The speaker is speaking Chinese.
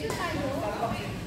就是大油。